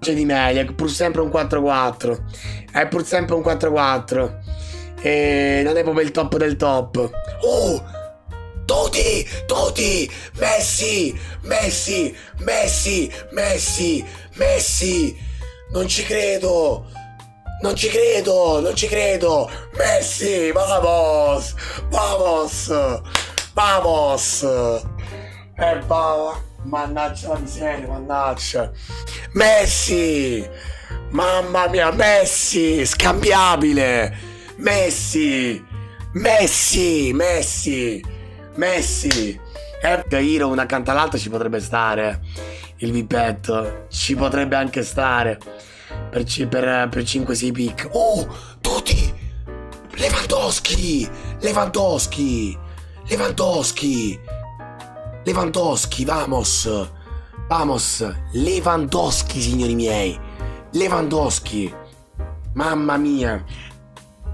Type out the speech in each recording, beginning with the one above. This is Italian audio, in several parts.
C'è di meglio, è pur sempre un 4-4. È pur sempre un 4-4. E non è proprio il top del top. Oh! Tutti, tutti, Messi, Messi, Messi, Messi, Messi. Non ci credo. Non ci credo, non ci credo. Messi, vamos, vamos, vamos. E va, mannaggia la miseria, mannaggia. Messi, mamma mia, Messi, scambiabile. Messi, Messi, Messi. Messi. Eh, Cairo una accanto all'altra ci potrebbe stare. Il vipetto. Ci potrebbe anche stare. Per, per, per 5-6 pick. Oh, tutti. Lewandowski. Lewandowski. Lewandowski. Lewandowski, vamos. Vamos. Lewandowski, signori miei. Lewandowski. Mamma mia.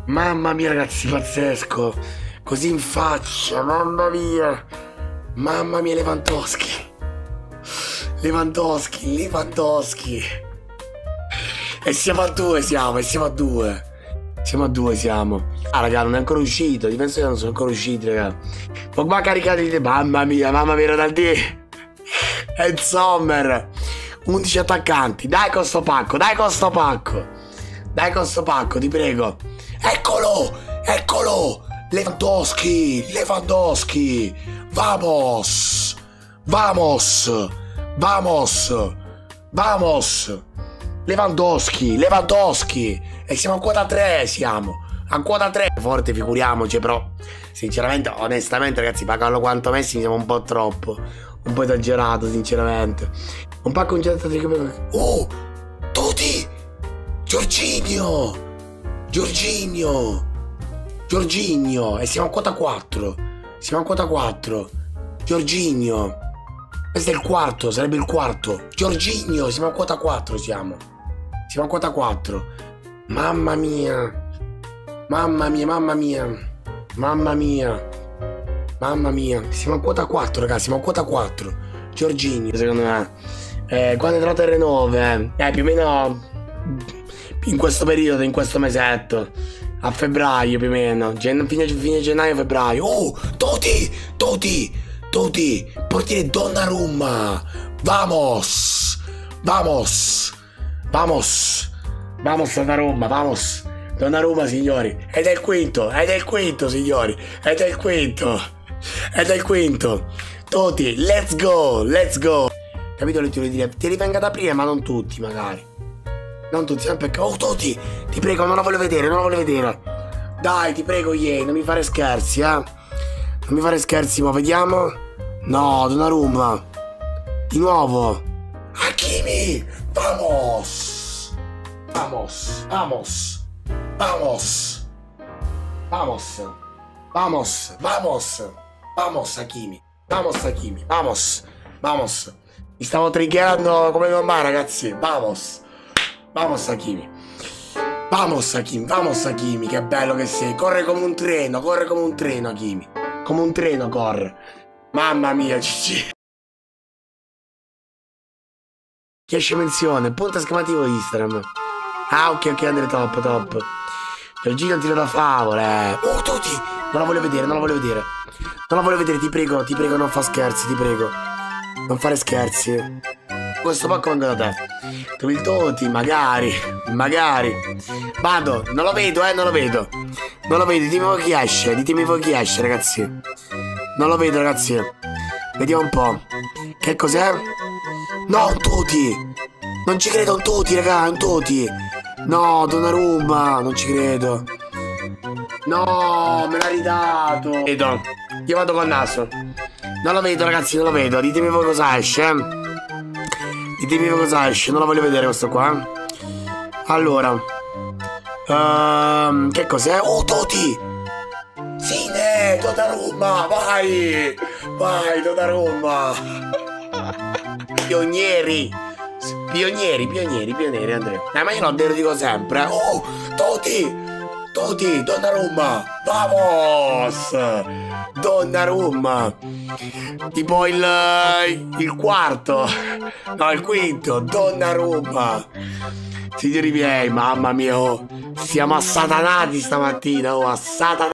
Mamma mia, ragazzi, pazzesco. Così in faccia, mamma mia. Mamma mia, Lewandowski. Lewandowski, Lewandowski. E siamo a due, siamo, e siamo a due. Siamo a due, siamo. Ah, raga, non è ancora uscito. I difensori non sono ancora usciti, raga. Pogba caricati. Mamma mia, mamma mia, Ronaldi. E Sommer. 11 attaccanti. Dai con sto pacco, dai con sto pacco. Dai con sto pacco, ti prego. Eccolo, eccolo. Lewandowski, Lewandowski, vamos, vamos, vamos, vamos, Lewandowski, Lewandowski, e siamo a quota 3, siamo, a quota 3, forte figuriamoci, però, sinceramente, onestamente ragazzi, pagarlo quanto Messi mi sembra un po' troppo, un po' esagerato, sinceramente, un pacco ingettato di Oh, Tutti, Giorginio, Giorginio, Giorginio, e siamo a quota 4. Siamo a quota 4. Giorginio. Questo è il quarto, sarebbe il quarto. Giorginio, siamo a quota 4, siamo. Siamo a quota 4. Mamma mia. Mamma mia, mamma mia. Mamma mia. Mamma mia. Siamo a quota 4, ragazzi, siamo a quota 4. Giorginio, secondo me. Eh, quando è entrato il Renove? Eh, più o meno in questo periodo, in questo mesetto a febbraio più o meno, Gen- fine, fine gennaio, febbraio. Oh, Toti, Toti, Toti, portiere Donnarumma. Vamos, vamos, vamos, vamos Donnarumma, vamos. Donnarumma, signori. Ed è il quinto, ed è il quinto, signori. Ed è il quinto, ed è il quinto. Toti, let's go, let's go. Capito le tue dire? Ti rivenga ad aprire, ma non tutti, magari. Non tutti, sempre perché. Oh, Toti, ti prego, non la voglio vedere, non la voglio vedere. Dai, ti prego, Iei, non mi fare scherzi, eh. Non mi fare scherzi, ma vediamo. No, Donnarumma. Di nuovo. Hakimi, vamos. Vamos, vamos. Vamos. Vamos. Vamos, vamos. Vamos, Hakimi. Vamos, Hakimi. Vamos. Vamos. Mi stavo triggerando come non va, ragazzi. Vamos. Vamos Hakimi. Vamos Hakimi, vamos Hakimi, che bello che sei. Corre come un treno, corre come un treno Hakimi. Come un treno corre. Mamma mia. Chi esce menzione? Punto esclamativo Instagram. Ah, ok, ok, Andre top, top. Giorgino tiro da favole. Oh, tutti! Non la voglio vedere, non la voglio vedere. Non la voglio vedere, ti prego, ti prego, non fa scherzi, ti prego. Non fare scherzi questo pacco vengo da te. Tu il Toti, magari, magari. Vado, non lo vedo, eh, non lo vedo. Non lo vedo, ditemi voi chi esce, ditemi voi chi esce, ragazzi. Non lo vedo, ragazzi. Vediamo un po'. Che cos'è? No, un Toti! Non ci credo, un Toti, raga, un Toti! No, Donnarumma, non ci credo. No, me l'ha ridato. Vedo. Io vado col naso. Non lo vedo, ragazzi, non lo vedo. Ditemi voi cosa esce, eh. Ditemi cosa esce, non la voglio vedere questo qua. Allora. Uh, che cos'è? Oh, Toti! Fine! Donnarumma, vai! Vai, Donnarumma! Pionieri! Pionieri, pionieri, pionieri, Andrea. Eh, ma io non te lo dico sempre. Eh. Oh, Toti! Toti, Donnarumma! Vamos! Donnarumma. Tipo il, il quarto, no, il quinto, Donnarumma. Signori miei, mamma mia, oh, siamo assatanati stamattina, oh, assatanati.